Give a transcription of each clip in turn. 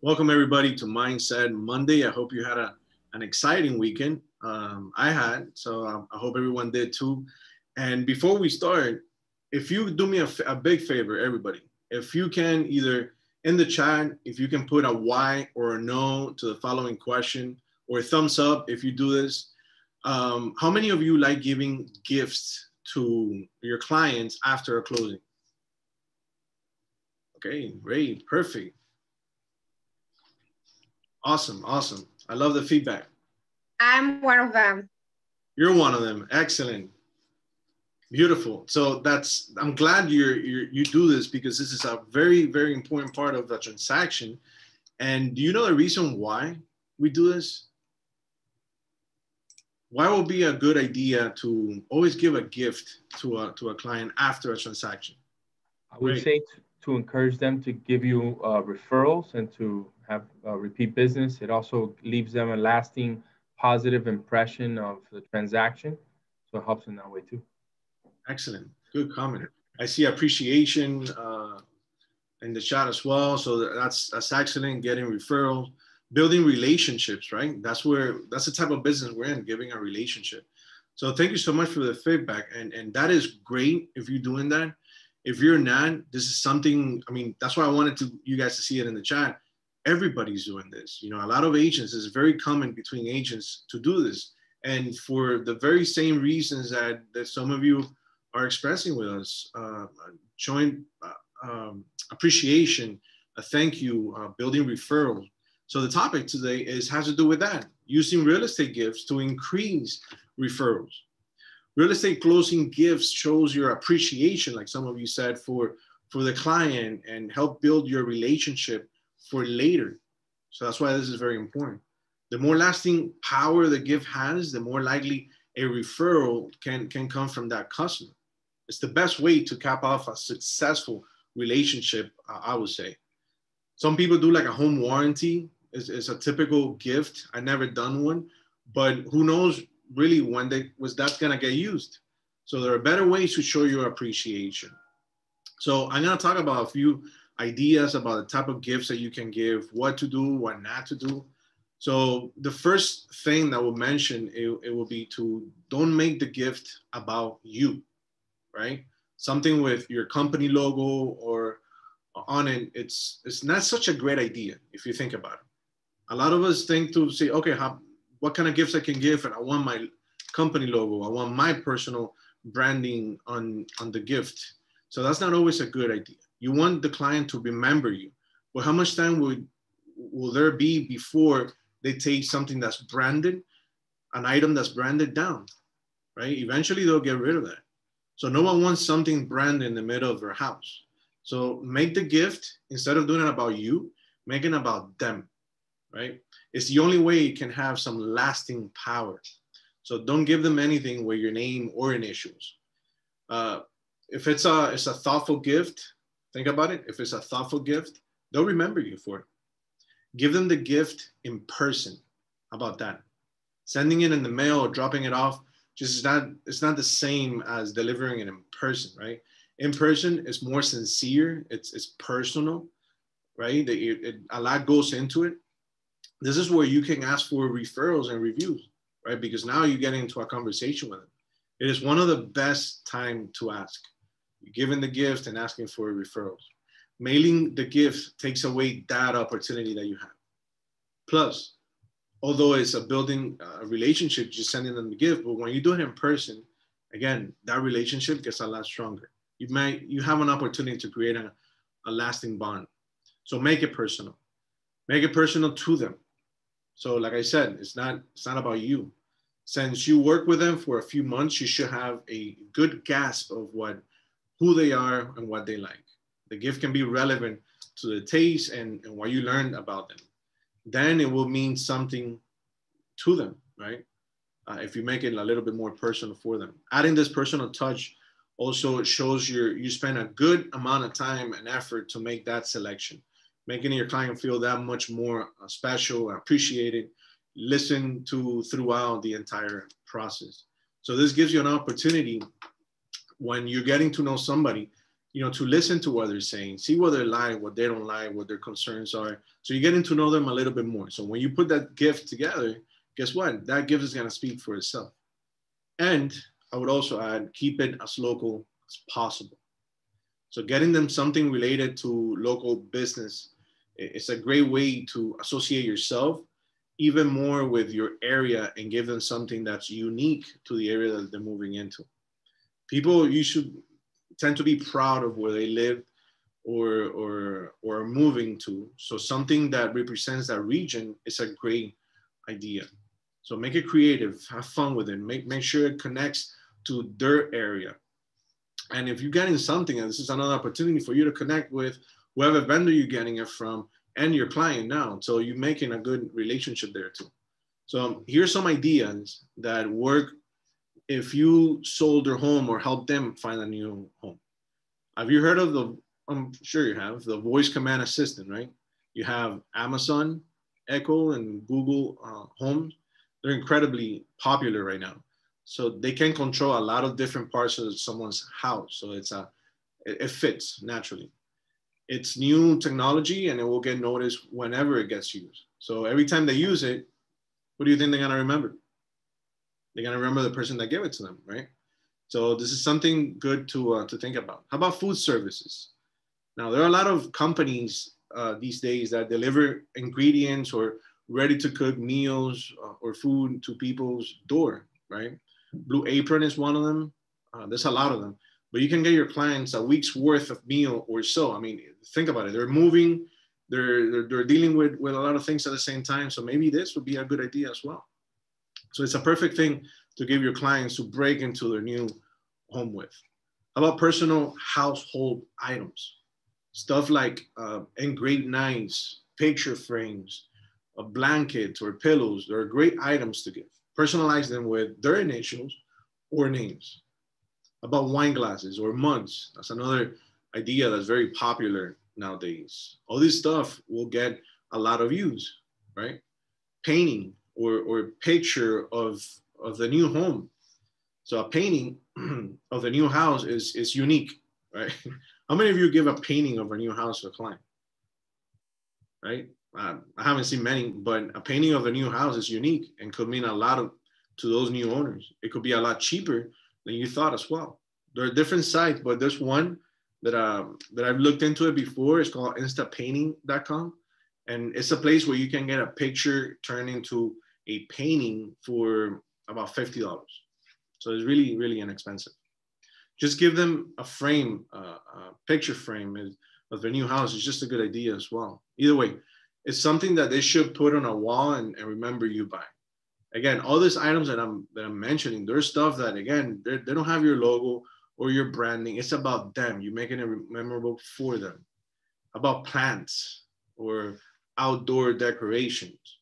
Welcome everybody to Mindset Monday. I hope you had a, an exciting weekend. Um, I had, so I, I, hope everyone did too. And before we start, if you do me a, a big favor, everybody, if you can either in the chat, if you can put a Y or a no to the following question, or thumbs up if you do this. Um, how many of you like giving gifts to your clients after a closing? Okay, great, perfect. Awesome, awesome. I love the feedback. I'm one of them. You're one of them. Excellent. Beautiful. So that's I'm glad you're, you're you do this because this is a very very important part of the transaction. And do you know the reason why we do this? Why will be a good idea to always give a gift to a to a client after a transaction? I would Great. say to encourage them to give you uh, referrals and to have uh, repeat business. It also leaves them a lasting positive impression of the transaction. So it helps in that way too. Excellent. Good comment. I see appreciation uh, in the chat as well. So that's that's excellent. Getting referrals, building relationships, right? That's where that's the type of business we're in, giving a relationship. So thank you so much for the feedback. And and that is great if you're doing that if you're not, this is something, I mean, that's why I wanted to you guys to see it in the chat. Everybody's doing this. You know, a lot of agents, it's very common between agents to do this. And for the very same reasons that, that some of you are expressing with us, uh, showing uh, um, appreciation, a thank you, uh, building referrals. So the topic today is has to do with that, using real estate gifts to increase referrals. Real estate closing gifts shows your appreciation, like some of you said, for, for the client and help build your relationship for later. So that's why this is very important. The more lasting power the gift has, the more likely a referral can, can come from that customer. It's the best way to cap off a successful relationship, I would say. Some people do like a home warranty. It's, it's a typical gift. I never done one, but who knows really when they was that gonna get used. So there are better ways to show your appreciation. So I'm gonna talk about a few ideas about the type of gifts that you can give, what to do, what not to do. So the first thing that we'll mention, it, it will be to don't make the gift about you, right? Something with your company logo or on it, it's it's not such a great idea if you think about it. A lot of us think to say, okay, how, what kind of gifts I can give, and I want my company logo. I want my personal branding on on the gift. So that's not always a good idea. You want the client to remember you, but how much time would will there be before they take something that's branded, an item that's branded down, right? Eventually they'll get rid of that. So no one wants something branded in the middle of their house. So make the gift instead of doing it about you, make it about them, right? It's the only way you can have some lasting power. So don't give them anything where your name or initials. Uh, if it's a it's a thoughtful gift, think about it. If it's a thoughtful gift, they'll remember you for it. Give them the gift in person. How about that? Sending it in the mail or dropping it off just not it's not the same as delivering it in person, right? In person, it's more sincere. It's it's personal, right? It, it, a lot goes into it this is where you can ask for referrals and reviews, right? Because now you get into a conversation with them. It is one of the best time to ask. Giving the gift and asking for referrals. Mailing the gift takes away that opportunity that you have. Plus, although it's a building a relationship, just sending them the gift, but when you do it in person, again, that relationship gets a lot stronger. You might you have an opportunity to create a, a lasting bond. So make it personal. Make it personal to them. So like I said, it's not it's not about you. Since you work with them for a few months, you should have a good grasp of what who they are and what they like. The gift can be relevant to the taste and, and what you learned about them. Then it will mean something to them, right? Uh, if you make it a little bit more personal for them. Adding this personal touch also shows your you spend a good amount of time and effort to make that selection making your client feel that much more uh, special, appreciated, listened to throughout the entire process. So this gives you an opportunity when you're getting to know somebody, you know, to listen to what they're saying, see what they like, what they don't like, what their concerns are. So you're getting to know them a little bit more. So when you put that gift together, guess what? That gift is going to speak for itself. And I would also add, keep it as local as possible. So getting them something related to local business it's a great way to associate yourself even more with your area and give them something that's unique to the area that they're moving into. People you should tend to be proud of where they live or or or moving to. So something that represents that region is a great idea. So make it creative, have fun with it, make make sure it connects to their area. And if you're getting something, and this is another opportunity for you to connect with whoever vendor you're getting it from and your client now. So you're making a good relationship there too. So here's some ideas that work if you sold their home or helped them find a new home. Have you heard of the, I'm sure you have, the voice command assistant, right? You have Amazon, Echo, and Google uh, Home. They're incredibly popular right now. So they can control a lot of different parts of someone's house. So it's a, it, it fits naturally it's new technology and it will get noticed whenever it gets used. So every time they use it, what do you think they're gonna remember? They're gonna remember the person that gave it to them, right? So this is something good to, uh, to think about. How about food services? Now there are a lot of companies uh, these days that deliver ingredients or ready to cook meals uh, or food to people's door, right? Blue Apron is one of them. Uh, there's a lot of them but you can get your clients a week's worth of meal or so. I mean, think about it. They're moving, they're, they're, they're dealing with, with a lot of things at the same time. So maybe this would be a good idea as well. So it's a perfect thing to give your clients to break into their new home with. About personal household items? Stuff like uh, engraved knives, picture frames, a blanket or pillows. They're great items to give. Personalize them with their initials or names about wine glasses or mugs. That's another idea that's very popular nowadays. All this stuff will get a lot of use, right? Painting or, or picture of, of the new home. So a painting of the new house is, is unique, right? How many of you give a painting of a new house to a client? Right? Uh, I haven't seen many, but a painting of a new house is unique and could mean a lot of, to those new owners. It could be a lot cheaper than you thought as well. There are different sites, but there's one that um, that I've looked into it before. It's called instapainting.com. And it's a place where you can get a picture turned into a painting for about $50. So it's really, really inexpensive. Just give them a frame, uh, a picture frame of their new house. It's just a good idea as well. Either way, it's something that they should put on a wall and, and remember you by again, all these items that I'm that I'm mentioning, there's stuff that again they don't have your logo or your branding. It's about them. You're making it memorable for them. About plants or outdoor decorations.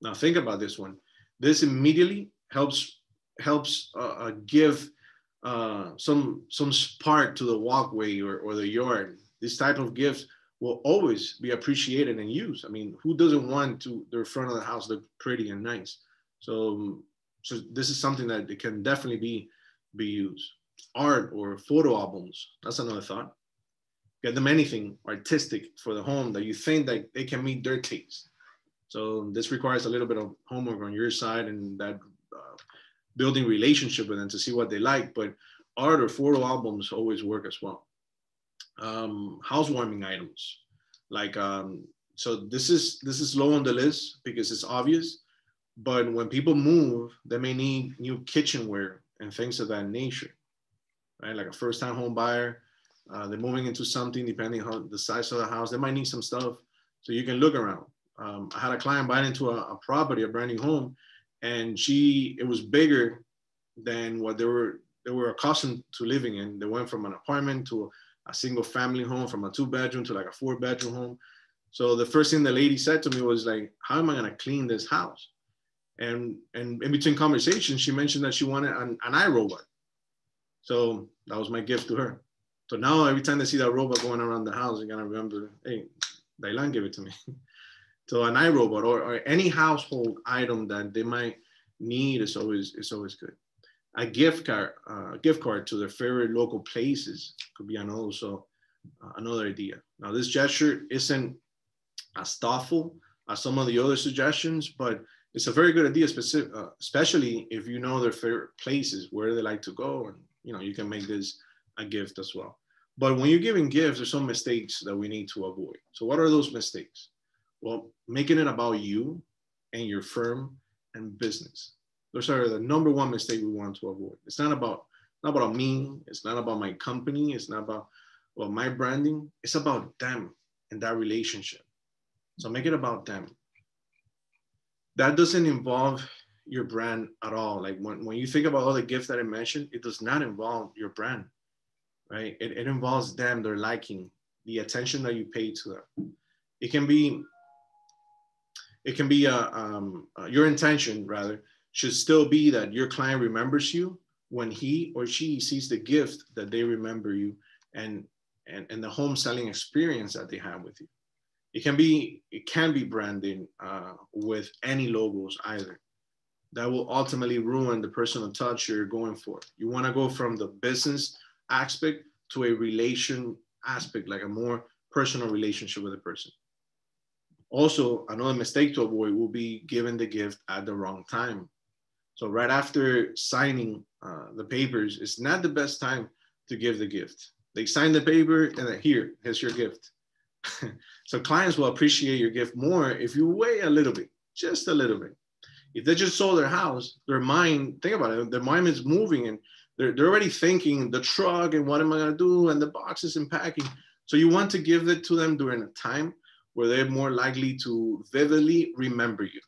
Now think about this one. This immediately helps helps uh, uh, give uh, some some spark to the walkway or, or the yard. This type of gifts will always be appreciated and used. I mean, who doesn't want to their front of the house look pretty and nice? So, so this is something that it can definitely be be used. Art or photo albums. That's another thought. Get them anything artistic for the home that you think that they can meet their taste. So this requires a little bit of homework on your side and that uh, building relationship with them to see what they like. But art or photo albums always work as well um, housewarming items. Like, um, so this is this is low on the list because it's obvious, but when people move, they may need new kitchenware and things of that nature, right? Like a first-time home buyer, uh, they're moving into something depending on the size of the house. They might need some stuff, so you can look around. Um, I had a client buy into a, a property, a brand new home, and she it was bigger than what they were they were accustomed to living in. They went from an apartment to a single family home from a two bedroom to like a four bedroom home. So the first thing the lady said to me was like, how am I gonna clean this house? And and in between conversations, she mentioned that she wanted an, an iRobot. So that was my gift to her. So now every time they see that robot going around the house, they're gonna remember, hey, Dailan gave it to me. so an iRobot or, or any household item that they might need is always is always good. a gift card, uh, gift card to their favorite local places could be another so uh, another idea. Now this gesture isn't as thoughtful as some of the other suggestions, but it's a very good idea, specific, uh, especially if you know their favorite places where they like to go, and you know you can make this a gift as well. But when you're giving gifts, there's some mistakes that we need to avoid. So what are those mistakes? Well, making it about you and your firm and business. Those are the number one mistake we want to avoid. It's not about not about me. It's not about my company. It's not about well my branding. It's about them and that relationship. So make it about them. That doesn't involve your brand at all. Like when, when you think about all the gifts that I mentioned, it does not involve your brand, right? It, it involves them, their liking, the attention that you pay to them. It can be, it can be a, uh, um, uh, your intention rather should still be that your client remembers you when he or she sees the gift that they remember you and, and, and the home selling experience that they have with you. It can be it can be branding uh, with any logos either. That will ultimately ruin the personal touch you're going for. You want to go from the business aspect to a relation aspect, like a more personal relationship with a person. Also, another mistake to avoid will be giving the gift at the wrong time. So right after signing uh, the papers, it's not the best time to give the gift. They sign the paper and then here, here's your gift. so clients will appreciate your gift more if you wait a little bit, just a little bit. If they just sold their house, their mind, think about it, their mind is moving and they're, they're already thinking the truck and what am I gonna do and the boxes and packing. So you want to give it to them during a time where they're more likely to vividly remember you.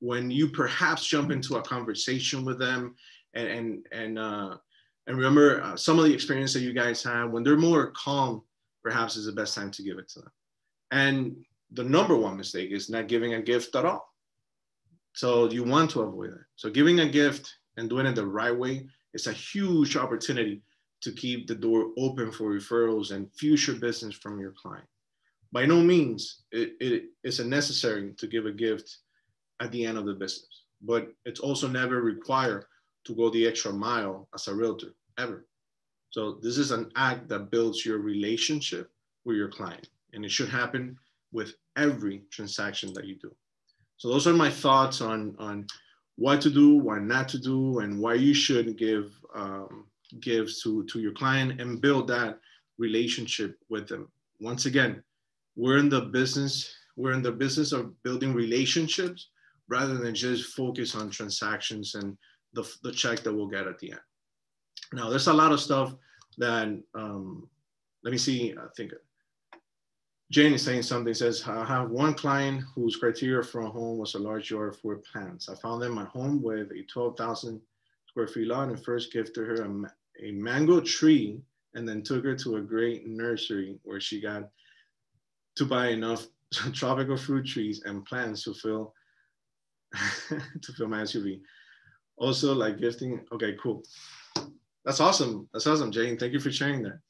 When you perhaps jump into a conversation with them and and and uh, and remember uh, some of the experience that you guys had when they're more calm perhaps is the best time to give it to them. And the number one mistake is not giving a gift at all. So you want to avoid that. So giving a gift and doing it the right way is a huge opportunity to keep the door open for referrals and future business from your client. By no means it, it is it necessary to give a gift at the end of the business, but it's also never required to go the extra mile as a realtor ever. So this is an act that builds your relationship with your client, and it should happen with every transaction that you do. So those are my thoughts on on what to do, what not to do, and why you should give um, give to to your client and build that relationship with them. Once again, we're in the business we're in the business of building relationships rather than just focus on transactions and the, the check that we'll get at the end. Now, there's a lot of stuff that, um, let me see, I think Jane is saying something, says, I have one client whose criteria for a home was a large yard for plants. I found them at home with a 12,000 square feet lot and first gifted her a, a mango tree and then took her to a great nursery where she got to buy enough tropical fruit trees and plants to fill to fill my SUV. Also like gifting, okay, cool. That's awesome. That's awesome, Jane. Thank you for sharing that.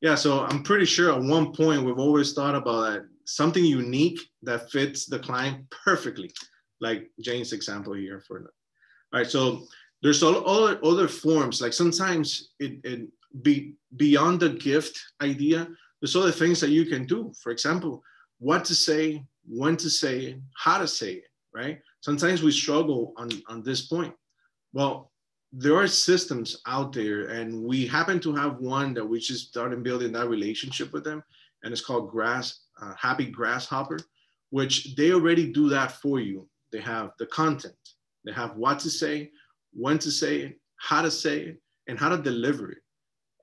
Yeah, so I'm pretty sure at one point we've always thought about that something unique that fits the client perfectly, like Jane's example here for. All right, so there's all other other forms. Like sometimes it, it be beyond the gift idea. There's other things that you can do. For example, what to say, when to say it, how to say it. Right. Sometimes we struggle on on this point. Well, there are systems out there and we happen to have one that we just started building that relationship with them and it's called grass uh, happy grasshopper which they already do that for you they have the content they have what to say when to say it how to say it and how to deliver it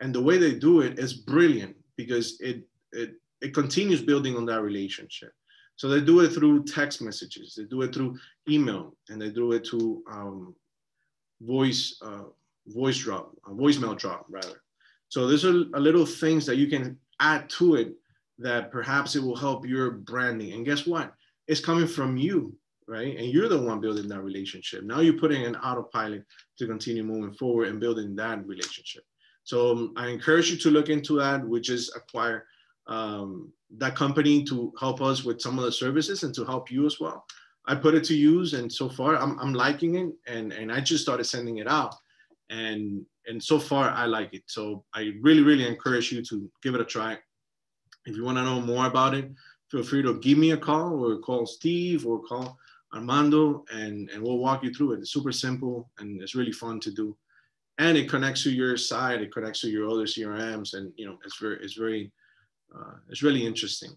and the way they do it is brilliant because it it, it continues building on that relationship so they do it through text messages they do it through email and they do it through um, voice uh, voice drop, a voicemail drop rather. So there's a, a little things that you can add to it that perhaps it will help your branding. And guess what? It's coming from you, right? And you're the one building that relationship. Now you're putting an autopilot to continue moving forward and building that relationship. So um, I encourage you to look into that, which is acquire um, that company to help us with some of the services and to help you as well. I put it to use, and so far I'm, I'm liking it, and and I just started sending it out, and and so far I like it. So I really really encourage you to give it a try. If you want to know more about it, feel free to give me a call or call Steve or call Armando and, and we'll walk you through it. It's super simple and it's really fun to do. And it connects to your side, it connects to your other CRMs and you know, it's very, it's very, uh, it's really interesting.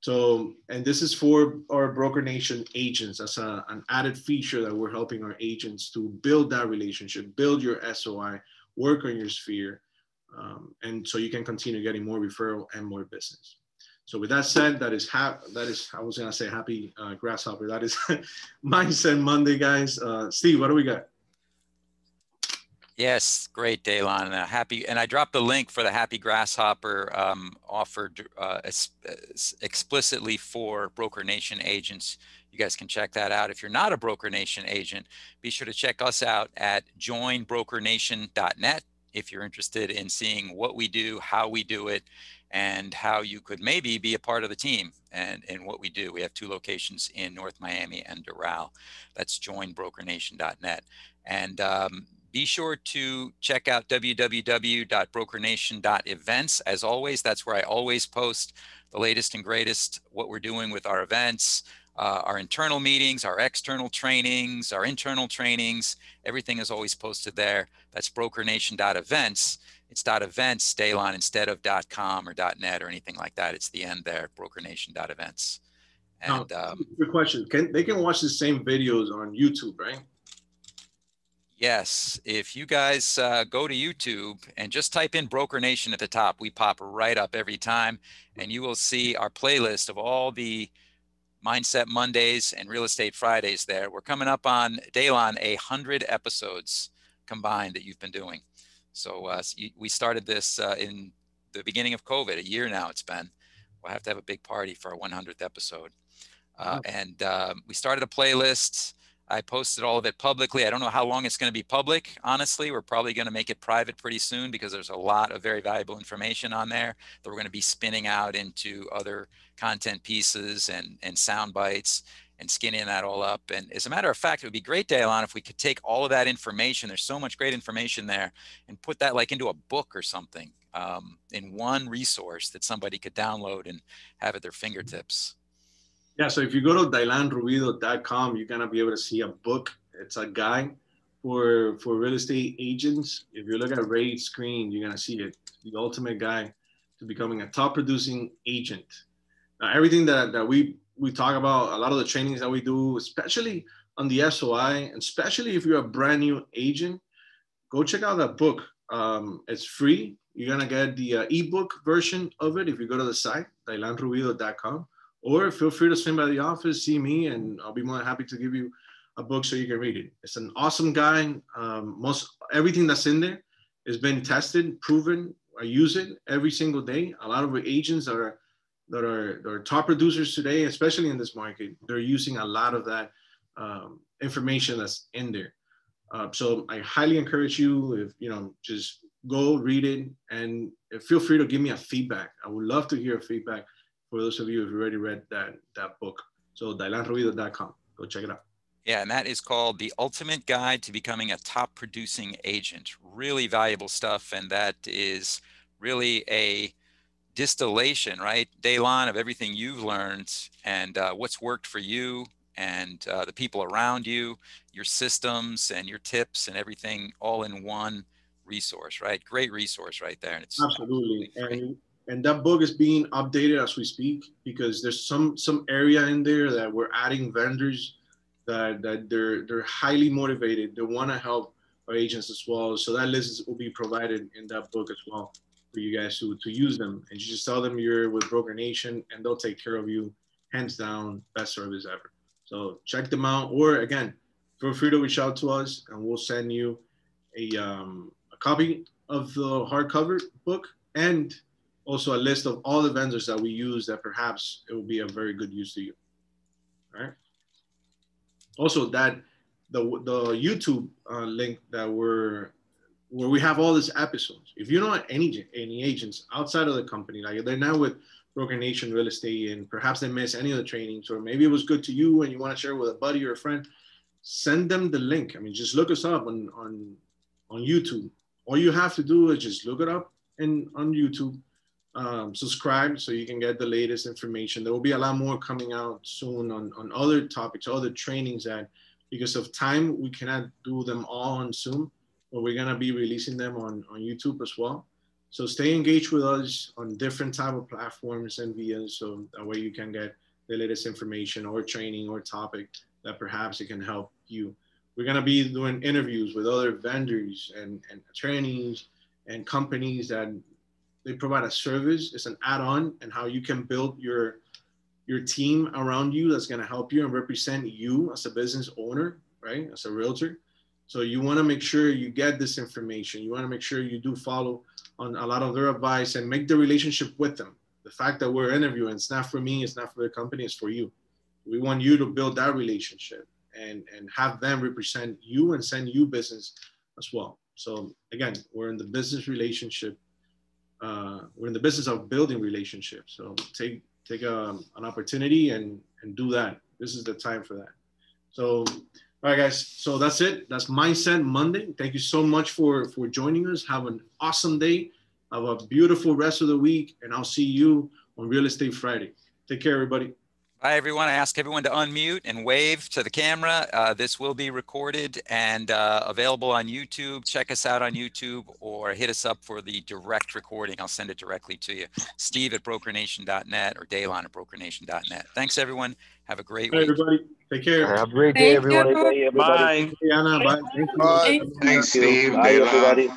So, and this is for our Broker Nation agents as a, an added feature that we're helping our agents to build that relationship, build your SOI, work on your sphere, um, and so you can continue getting more referral and more business. So with that said, that is ha- that is I was gonna say happy uh, grasshopper. That is mindset Monday, guys. Uh, Steve, what do we got? Yes, great, Daylon. Uh, happy, and I dropped the link for the Happy Grasshopper um, offered uh, explicitly for Broker Nation agents. You guys can check that out. If you're not a Broker Nation agent, be sure to check us out at joinbrokernation.net if you're interested in seeing what we do, how we do it, and how you could maybe be a part of the team and in what we do. We have two locations in North Miami and Doral. That's joinbrokernation.net. And um, be sure to check out www.brokernation.events. As always, that's where I always post the latest and greatest, what we're doing with our events, uh, our internal meetings, our external trainings, our internal trainings. Everything is always posted there. That's brokernation.events. It's dot .events, Daylon, instead of dot .com or dot .net or anything like that. It's the end there, brokernation.events. And now, um, good question. Can they can watch the same videos on YouTube, right? Yes. If you guys uh, go to YouTube and just type in Broker Nation at the top, we pop right up every time, and you will see our playlist of all the Mindset Mondays and Real Estate Fridays there. We're coming up on Daylon a hundred episodes combined that you've been doing. So uh, we started this uh, in the beginning of COVID. A year now it's been. We'll have to have a big party for our 100th episode. Uh, and um, we started a playlist. I posted all of it publicly. I don't know how long it's going to be public. Honestly, we're probably going to make it private pretty soon because there's a lot of very valuable information on there that we're going to be spinning out into other content pieces and and sound bites and skinning that all up. And as a matter of fact, it would be great, Daylon, if we could take all of that information. There's so much great information there, and put that like into a book or something um, in one resource that somebody could download and have at their fingertips. Yeah. So if you go to daylanrubido.com, you're gonna be able to see a book. It's a guide for for real estate agents. If you look at Ray's screen, you're gonna see it. The ultimate guide to becoming a top producing agent. Now, everything that, that we we talk about a lot of the trainings that we do, especially on the SOI, and especially if you're a brand new agent, go check out that book. Um, it's free. You're gonna get the uh, ebook version of it if you go to the site, daylanrubido.com, or feel free to swing by the office, see me, and I'll be more than happy to give you a book so you can read it. It's an awesome guide. Um, most everything that's in there has been tested, proven. I use it every single day. A lot of agents are that are, that are top producers today, especially in this market, they're using a lot of that um, information that's in there. Uh, so I highly encourage you if you know just go read it and feel free to give me a feedback. I would love to hear feedback for those of you who've already read that that book. So daylanrubido.com. Go check it out. Yeah, and that is called The Ultimate Guide to Becoming a Top Producing Agent. Really valuable stuff, and that is really a distillation, right, Daylon, of everything you've learned and uh, what's worked for you and uh, the people around you, your systems and your tips and everything all in one resource, right? Great resource right there. And it's absolutely. And, and that book is being updated as we speak because there's some some area in there that we're adding vendors that, that they're they're highly motivated. They want to help our agents as well. So that list will be provided in that book as well for you guys to, to use them. And you just tell them you're with Broker Nation and they'll take care of you. Hands down, best service ever. So check them out. Or again, feel free to reach out to us and we'll send you a, um, a copy of the hardcover book and also a list of all the vendors that we use that perhaps it will be a very good use to you. All right. Also, that the the YouTube uh, link that we're where we have all these episodes. If you know any any agents outside of the company, like they're now with Broker Nation Real Estate, and perhaps they miss any of the trainings, or maybe it was good to you and you want to share with a buddy or a friend, send them the link. I mean, just look us up on on on YouTube. All you have to do is just look it up and on YouTube, um, subscribe so you can get the latest information. There will be a lot more coming out soon on, on other topics, other trainings that because of time, we cannot do them all on Zoom, but we're gonna be releasing them on, on YouTube as well. So stay engaged with us on different type of platforms and via so that way you can get the latest information or training or topic that perhaps it can help you. We're gonna be doing interviews with other vendors and, and attorneys and companies that they provide a service. It's an add-on and how you can build your your team around you that's going to help you and represent you as a business owner, right? As a realtor. So you want to make sure you get this information. You want to make sure you do follow on a lot of their advice and make the relationship with them. The fact that we're interviewing, it's not for me, it's not for the company, it's for you. We want you to build that relationship and, and have them represent you and send you business as well. So again, we're in the business relationship. Uh, we're in the business of building relationships. So take take um, an opportunity and, and do that. This is the time for that. So, all right, guys. So that's it. That's Mindset Monday. Thank you so much for, for joining us. Have an awesome day. Have a beautiful rest of the week. And I'll see you on Real Estate Friday. Take care, everybody. Hi, everyone. I ask everyone to unmute and wave to the camera. Uh, this will be recorded and uh, available on YouTube. Check us out on YouTube or hit us up for the direct recording. I'll send it directly to you. Steve at brokernation.net or Daylon at brokernation.net. Thanks, everyone. Have a great Bye, week. everybody. Take care. Have a great day, Thank you. everyone. Bye. Bye. Thank. Bye. Thanks, Steve. Bye, Dayla. everybody.